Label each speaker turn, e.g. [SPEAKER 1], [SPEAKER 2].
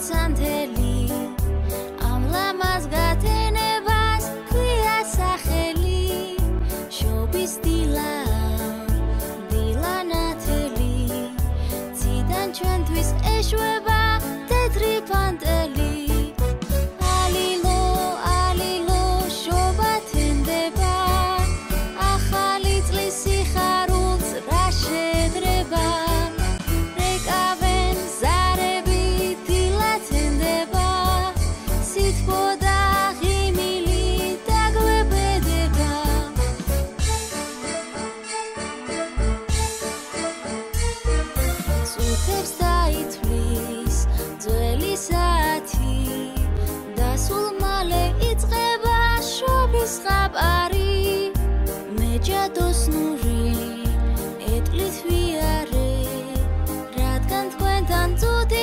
[SPEAKER 1] ცანდელი ამ ლამაზ გათენებას ქვია სახელი. შობის დილა დილანათელი. ძიდან ჩვენთვის ეშვება 等昨天。